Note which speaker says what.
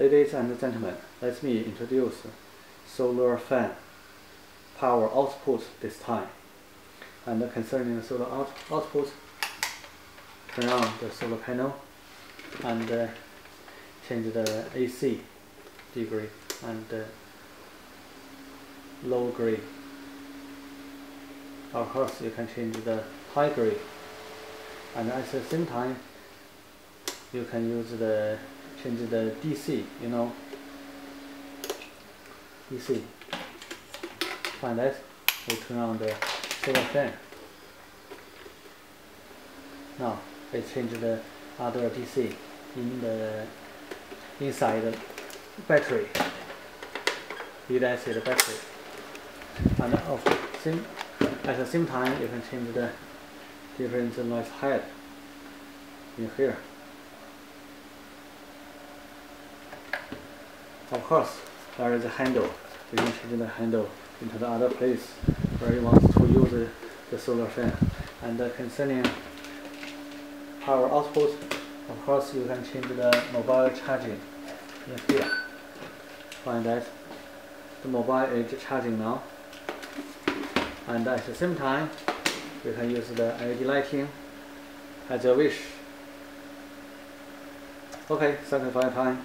Speaker 1: Ladies and gentlemen, let me introduce solar fan power output this time. And concerning the solar out output, turn on the solar panel and uh, change the AC degree and uh, low grade. Of course, you can change the high grade, and at the same time, you can use the change the DC. You know, DC. Find that. We turn on the solar fan. Now we change the other DC in the inside the battery. Lead acid battery. And of same at the same time you can change the different noise height in here. Of course, there is a handle. You can change the handle into the other place where you want to use the, the solar fan. And uh, concerning power output, of course you can change the mobile charging in here. Find that the mobile is charging now. And at the same time, you can use the LED lighting as your wish. Okay, thank you for your time.